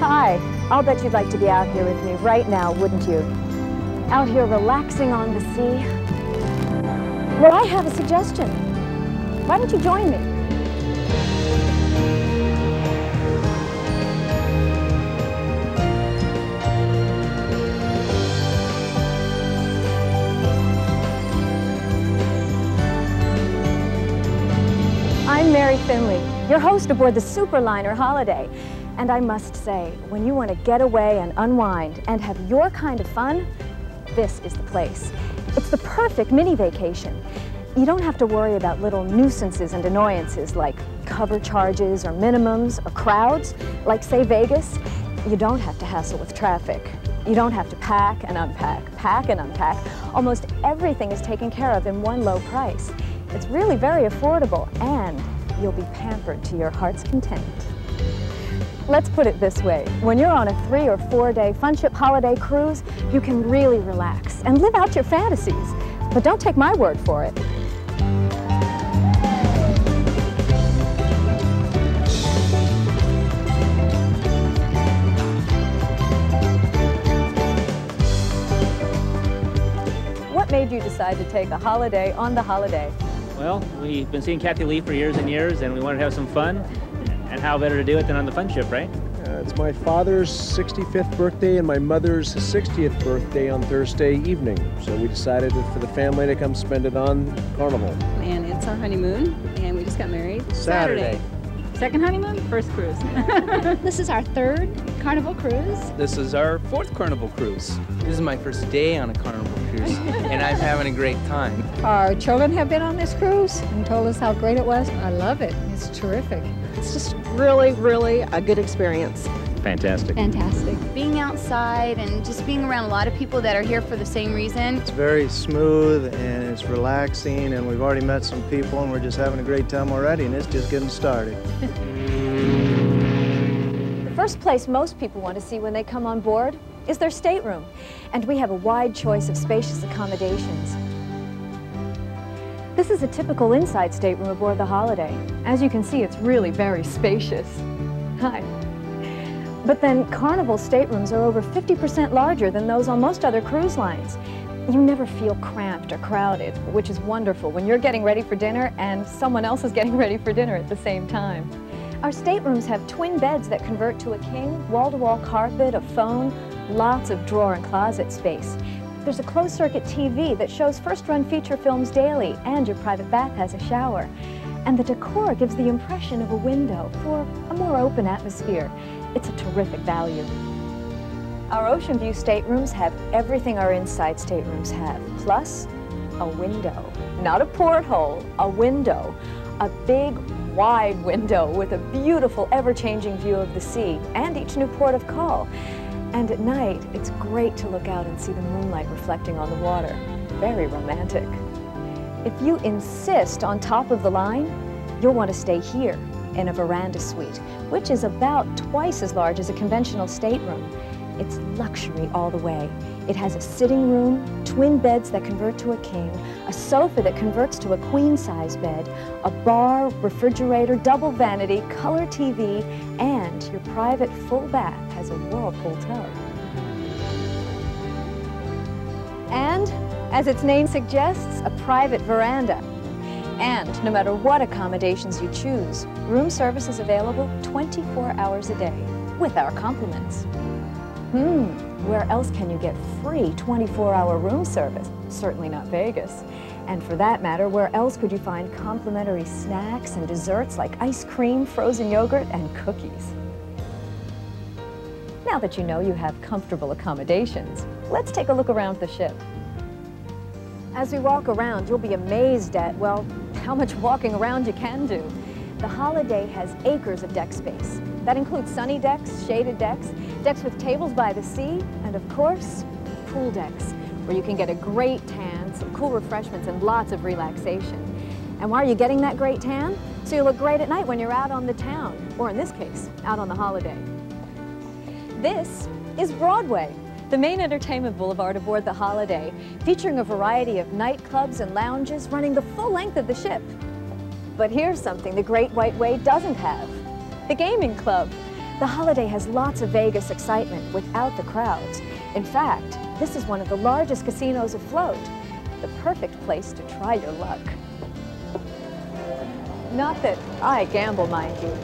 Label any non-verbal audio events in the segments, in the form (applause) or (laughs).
Hi, I'll bet you'd like to be out here with me right now, wouldn't you? Out here relaxing on the sea. Well, I have a suggestion. Why don't you join me? I'm Mary Finley, your host aboard the Superliner Holiday. And I must say, when you want to get away and unwind and have your kind of fun, this is the place. It's the perfect mini vacation. You don't have to worry about little nuisances and annoyances like cover charges or minimums or crowds, like say Vegas. You don't have to hassle with traffic. You don't have to pack and unpack, pack and unpack. Almost everything is taken care of in one low price. It's really very affordable and you'll be pampered to your heart's content. Let's put it this way. When you're on a three or four day Funship holiday cruise, you can really relax and live out your fantasies. But don't take my word for it. What made you decide to take a holiday on the holiday? Well, we've been seeing Kathie Lee for years and years, and we wanted to have some fun. And how better to do it than on the fun ship, right? Uh, it's my father's 65th birthday and my mother's 60th birthday on Thursday evening. So we decided for the family to come spend it on Carnival. And it's our honeymoon, and we just got married Saturday. Second honeymoon, first cruise. (laughs) This is our third Carnival cruise. This is our fourth Carnival cruise. This is my first day on a Carnival cruise, (laughs) and I'm having a great time. Our children have been on this cruise and told us how great it was. I love it. It's terrific. It's just really, really a good experience. Fantastic. Fantastic. being outside and just being around a lot of people that are here for the same reason. It's very smooth and it's relaxing, and we've already met some people, and we're just having a great time already, and it's just getting started. (laughs) The first place most people want to see when they come on board is their stateroom, and we have a wide choice of spacious accommodations. This is a typical inside stateroom aboard the Holiday. As you can see, it's really very spacious. Hi. But then Carnival staterooms are over 50% larger than those on most other cruise lines. You never feel cramped or crowded, which is wonderful when you're getting ready for dinner and someone else is getting (laughs) ready for dinner at the same time. Our staterooms have twin beds that convert to a king, wall-to-wall carpet, a phone, lots of drawer and closet space. There's a closed-circuit TV that shows first-run feature films daily, and your private bath has a shower. And the decor gives the impression of a window for a more open atmosphere. It's a terrific value. Our ocean view staterooms have everything our inside staterooms have, plus a window. Not a porthole, a window. A big, wide window with a beautiful, ever-changing view of the sea and each new port of call. And at night, it's great to look out and see the moonlight reflecting on the water. Very romantic. If you insist on top of the line, you'll want to stay here in a veranda suite, which is about twice as large as a conventional stateroom. It's luxury all the way. It has a sitting room, twin beds that convert to a king, a sofa that converts to a queen-size bed, a bar, refrigerator, double vanity, color TV, and your private full bath has a whirlpool tub. And, as its name suggests, a private veranda. And no matter what accommodations you choose, room service is available 24 hours a day with our compliments. Hmm, where else can you get free 24-hour room service? Certainly not Vegas. And for that matter, where else could you find complimentary snacks and desserts like ice cream, frozen yogurt, and cookies? Now that you know you have comfortable accommodations, let's take a look around the ship. As we walk around, you'll be amazed at, well, how much walking around you can do. The Holiday has acres of deck space. That includes sunny decks, shaded decks, decks with tables by the sea, and of course, pool decks, where you can get a great tan, some cool refreshments, and lots of relaxation. And why are you getting that great tan? So you look great at night when you're out on the town, or in this case, out on the holiday. This is Broadway, the main entertainment boulevard aboard the Holiday, featuring a variety of nightclubs and lounges running the full length of the ship. But here's something the Great White Way doesn't have. The Gaming Club, The holiday has lots of Vegas excitement without the crowds. In fact, this is one of the largest casinos afloat. The perfect place to try your luck. Not that I gamble, mind you,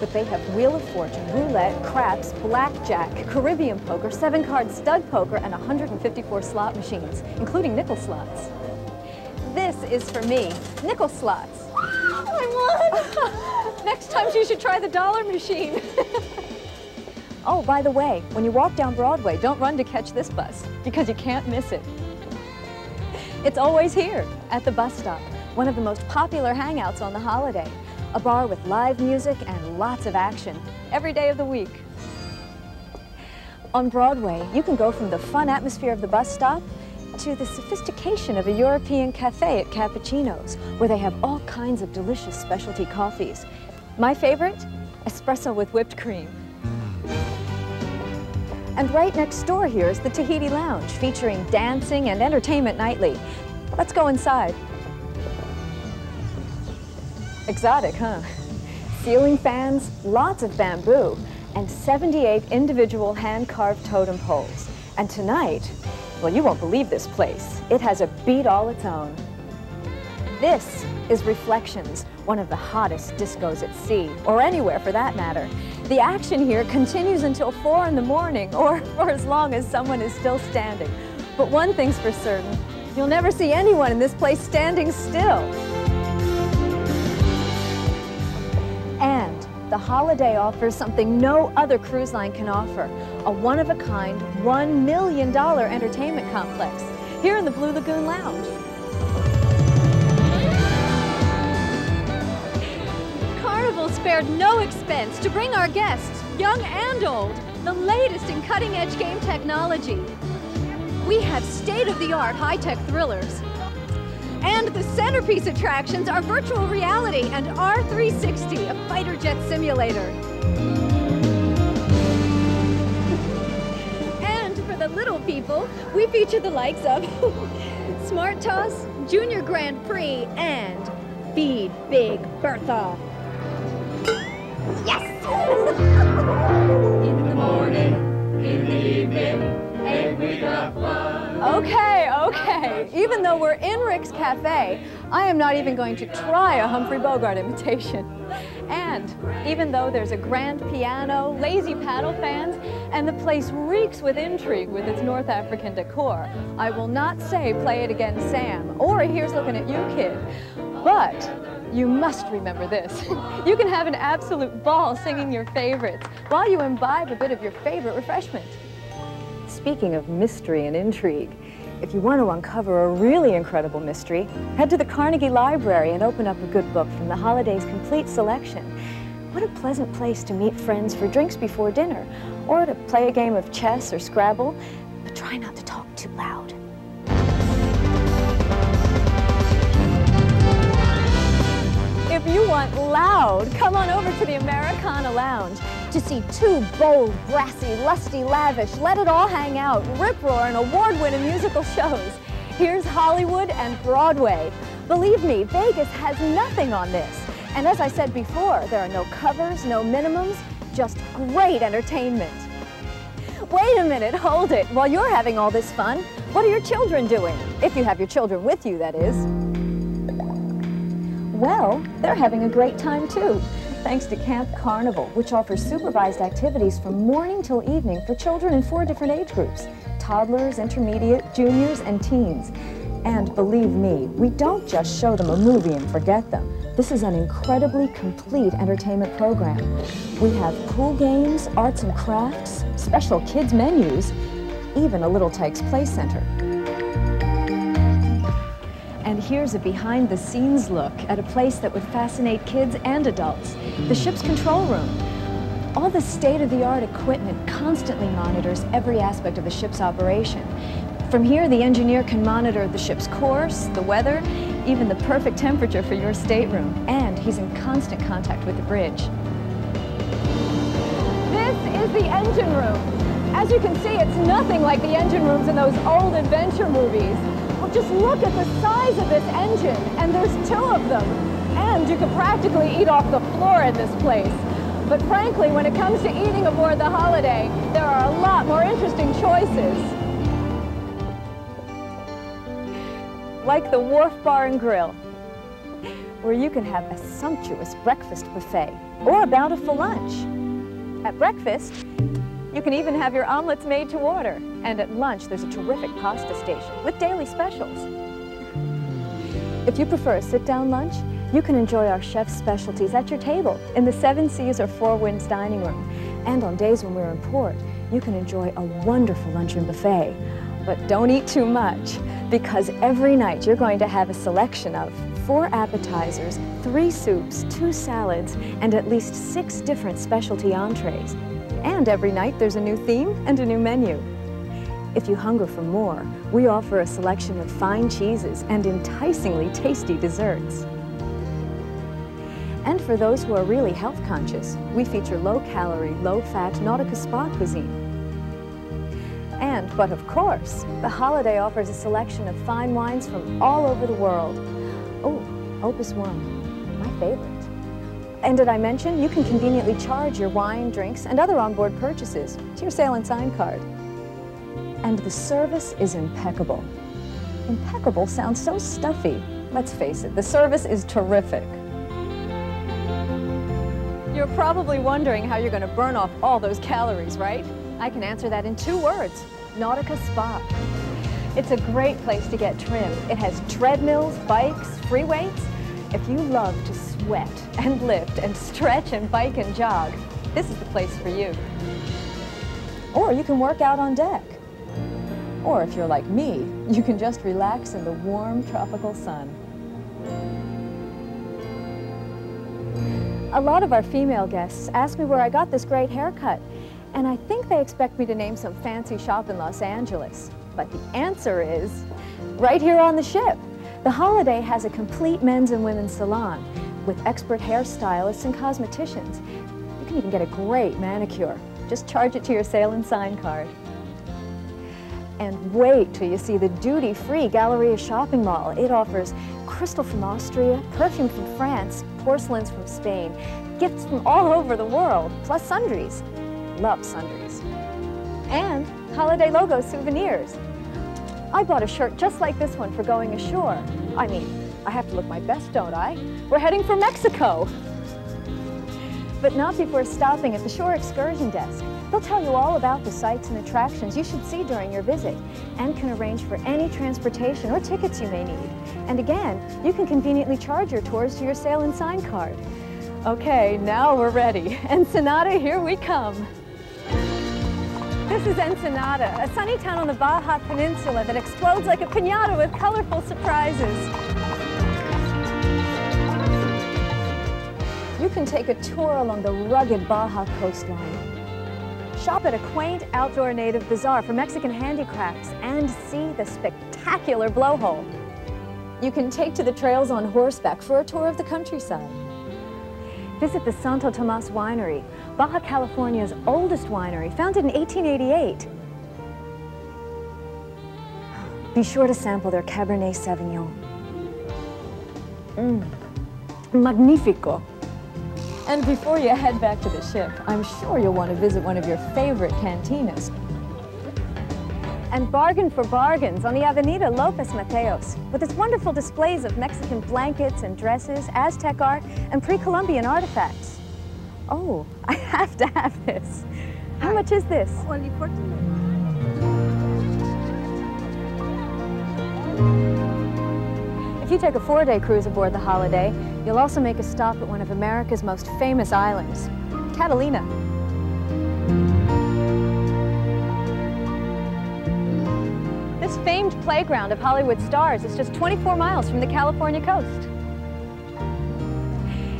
but they have Wheel of Fortune, roulette, craps, blackjack, Caribbean poker, seven-card stud poker, and 154 slot machines, including nickel slots. This is for me, nickel slots. I won! Next time you should try the dollar machine. (laughs) oh, by the way, when you walk down Broadway, don't run to catch this bus, because you can't miss it. It's always here, at the bus stop, one of the most popular hangouts on the holiday. A bar with live music and lots of action, every day of the week. On Broadway, you can go from the fun atmosphere of the bus stop to the sophistication of a European cafe at Cappuccino's, where they have all kinds of delicious specialty coffees. My favorite? Espresso with whipped cream. And right next door here is the Tahiti Lounge, featuring dancing and entertainment nightly. Let's go inside. Exotic, huh? Ceiling fans, lots of bamboo, and 78 individual hand-carved totem poles. And tonight, well, you won't believe this place. It has a beat all its own. This is Reflections, one of the hottest discos at sea, or anywhere for that matter. The action here continues until 4 in the morning, or (laughs) for as long as someone is still standing. But one thing's for certain, you'll never see anyone in this place standing still. And the holiday offers something no other cruise line can offer, a one-of-a-kind, $1 million entertainment complex here in the Blue Lagoon Lounge. Carnival spared no expense to bring our guests, young and old, the latest in cutting-edge game technology. We have state-of-the-art high-tech thrillers, and the centerpiece attractions are virtual reality and R360, a fighter jet simulator. And for the little people, we feature the likes of (laughs) Smart Toss, Junior Grand Prix, and Feed Big Bertha. Yes! (laughs) in the morning, in the evening, we got fun. Okay, okay. Even though we're in Rick's Cafe, I am not even going to try a Humphrey Bogart imitation. And even though there's a grand piano, lazy paddle fans, and the place reeks with intrigue with its North African decor, I will not say play it again, Sam, or here's looking at you, kid. But you must remember this. (laughs) you can have an absolute ball singing your favorites while you imbibe a bit of your favorite refreshment. Speaking of mystery and intrigue, if you want to uncover a really incredible mystery, head to the Carnegie Library and open up a good book from the holiday's complete selection. What a pleasant place to meet friends for drinks before dinner, or to play a game of chess or Scrabble, but try not to you want loud, come on over to the Americana Lounge to see two bold, brassy, lusty, lavish, let it all hang out, rip-roar and award-winning musical shows. Here's Hollywood and Broadway. Believe me, Vegas has nothing on this. And as I said before, there are no covers, no minimums, just great entertainment. Wait a minute, hold it. While you're having all this fun, what are your children doing? If you have your children with you, that is. Well, they're having a great time too, thanks to Camp Carnival, which offers supervised activities from morning till evening for children in four different age groups, toddlers, intermediate, juniors, and teens. And believe me, we don't just show them a movie and forget them. This is an incredibly complete entertainment program. We have pool games, arts and crafts, special kids menus, even a Little Tikes Play Center. And here's a behind-the-scenes look at a place that would fascinate kids and adults, the ship's control room. All the state-of-the-art equipment constantly monitors every aspect of the ship's operation. From here, the engineer can monitor the ship's course, the weather, even the perfect temperature for your stateroom, and he's in constant contact with the bridge. This is the engine room. As you can see, it's nothing like the engine rooms in those old adventure movies. Well, just look at the size of this engine, and there's two of them. And you could practically eat off the floor in this place. But frankly, when it comes to eating aboard the Holiday, there are a lot more interesting choices. Like the Wharf Bar and Grill, where you can have a sumptuous breakfast buffet or a bountiful lunch. At breakfast, you can even have your omelets made to order. And at lunch, there's a terrific pasta station with daily specials. If you prefer a sit-down lunch, you can enjoy our chef's specialties at your table in the Seven Seas or Four Winds dining room. And on days when we're in port, you can enjoy a wonderful luncheon buffet. But don't eat too much, because every night you're going to have a selection of four appetizers, three soups, two salads, and at least six different specialty entrees. And every night there's a new theme and a new menu. If you hunger for more, we offer a selection of fine cheeses and enticingly tasty desserts. And for those who are really health conscious, we feature low-calorie, low-fat Nautica Spa cuisine. And, but of course, the holiday offers a selection of fine wines from all over the world. Oh, Opus One, my favorite. And did I mention, you can conveniently charge your wine, drinks, and other onboard purchases to your sail and sign card. And the service is impeccable. Impeccable sounds so stuffy. Let's face it, the service is terrific. You're probably wondering how you're going to burn off all those calories, right? I can answer that in two words, Nautica Spa. It's a great place to get trim. It has treadmills, bikes, free weights. If you love to sweat and lift and stretch and bike and jog, this is the place for you. Or you can work out on deck. Or if you're like me, you can just relax in the warm tropical sun. A lot of our female guests ask me where I got this great haircut, and I think they expect me to name some fancy shop in Los Angeles. But the answer is right here on the ship. The Holiday has a complete men's and women's salon with expert hairstylists and cosmeticians. You can even get a great manicure. Just charge it to your sail and sign card. And wait till you see the duty-free Galleria shopping mall. It offers crystal from Austria, perfume from France, porcelains from Spain, gifts from all over the world, plus sundries. Love sundries. And holiday logo souvenirs. I bought a shirt just like this one for going ashore. I mean, I have to look my best, don't I? We're heading for Mexico. But not before stopping at the shore excursion desk. They'll tell you all about the sights and attractions you should see during your visit and can arrange for any transportation or tickets you may need. And again, you can conveniently charge your tours to your sail and sign card. Okay, now we're ready. (laughs) Ensenada, here we come. This is Ensenada, a sunny town on the Baja Peninsula that explodes like a piñata with colorful surprises. You can take a tour along the rugged Baja coastline. Shop at a quaint outdoor native bazaar for Mexican handicrafts and see the spectacular blowhole. You can take to the trails on horseback for a tour of the countryside. Visit the Santo Tomas Winery, Baja California's oldest winery, founded in 1888. Be sure to sample their Cabernet Sauvignon. Mmm, magnifico. And before you head back to the ship, I'm sure you'll want to visit one of your favorite cantinas. And bargain for bargains on the Avenida Lopez Mateos with its wonderful displays of Mexican blankets and dresses, Aztec art, and pre-Columbian artifacts. Oh, I (laughs) have to have this. How much is this? Only 14 If you take a four-day cruise aboard the Holiday, you'll also make a stop at one of America's most famous islands, Catalina. This famed playground of Hollywood stars is just 24 miles from the California coast.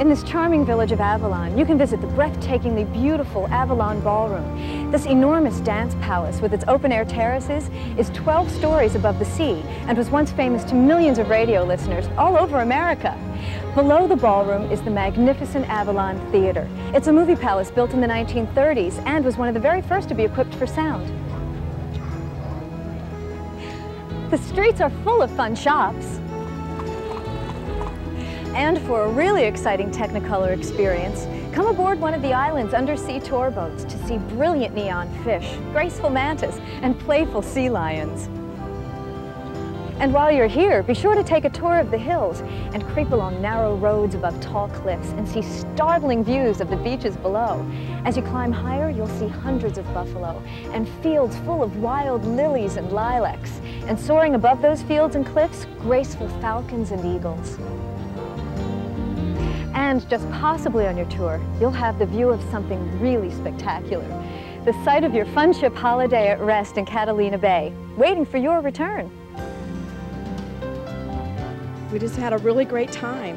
In this charming village of Avalon, you can visit the breathtakingly beautiful Avalon Ballroom. This enormous dance palace with its open-air terraces is 12 stories above the sea and was once famous to millions of radio listeners all over America. Below the ballroom is the magnificent Avalon Theater. It's a movie palace built in the 1930s and was one of the very first to be equipped for sound. The streets are full of fun shops. And for a really exciting Technicolor experience, Come aboard one of the island's undersea tour boats to see brilliant neon fish, graceful mantis, and playful sea lions. And while you're here, be sure to take a tour of the hills and creep along narrow roads above tall cliffs and see startling views of the beaches below. As you climb higher, you'll see hundreds of buffalo and fields full of wild lilies and lilacs. And soaring above those fields and cliffs, graceful falcons and eagles. And just possibly on your tour, you'll have the view of something really spectacular. The sight of your fun ship holiday at rest in Catalina Bay, waiting for your return. We just had a really great time.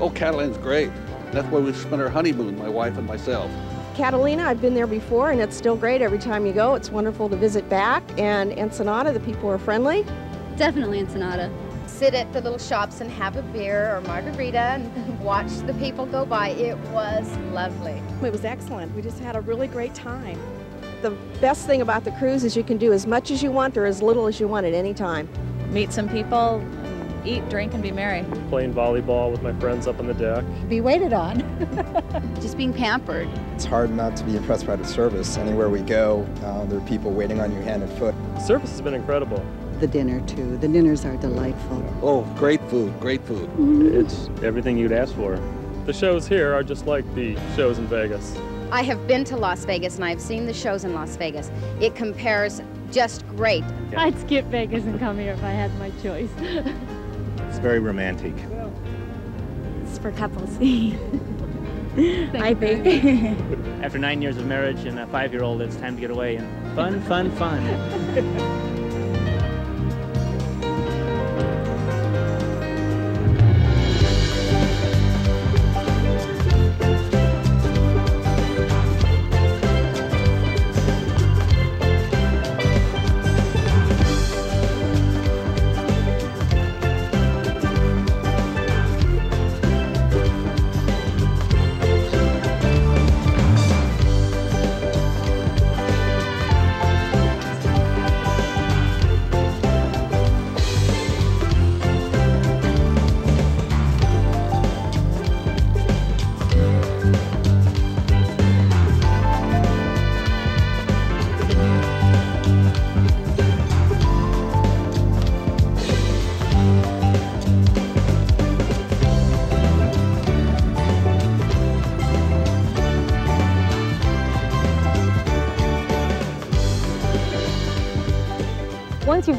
Oh, Catalina's great. That's where we spent our honeymoon, my wife and myself. Catalina, I've been there before, and it's still great every time you go. It's wonderful to visit back. And Ensenada, the people are friendly. Definitely Ensenada. Sit at the little shops and have a beer or margarita and (laughs) watch the people go by. It was lovely. It was excellent. We just had a really great time. The best thing about the cruise is you can do as much as you want or as little as you want at any time. Meet some people, eat, drink, and be merry. Playing volleyball with my friends up on the deck. Be waited on. (laughs) Just being pampered. It's hard not to be impressed by the service. Anywhere we go, uh, there are people waiting on you hand and foot. The service has been incredible. The dinner, too. The dinners are delightful. Oh, great food, great food. Mm-hmm. It's everything you'd ask for. The shows here are just like the shows in Vegas. I have been to Las Vegas and I've seen the shows in Las Vegas. It compares just great. I'd skip Vegas and come here if I had my choice. (laughs) It's very romantic. It's for couples. (laughs) I think. (laughs) After nine years of marriage and a five-year-old, it's time to get away and fun, fun, fun.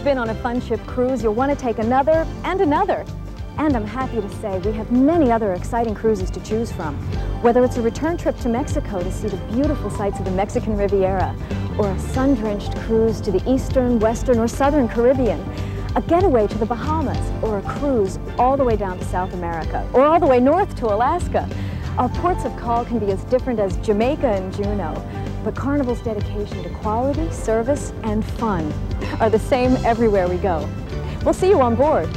Been on a fun ship cruise, you'll want to take another and another. And I'm happy to say we have many other exciting cruises to choose from. Whether it's a return trip to Mexico to see the beautiful sights of the Mexican Riviera, or a sun-drenched cruise to the eastern, western, or southern Caribbean, a getaway to the Bahamas, or a cruise all the way down to South America, or all the way north to Alaska. Our ports of call can be as different as Jamaica and Juneau, but Carnival's dedication to quality, service, and fun are the same everywhere we go. We'll see you on board.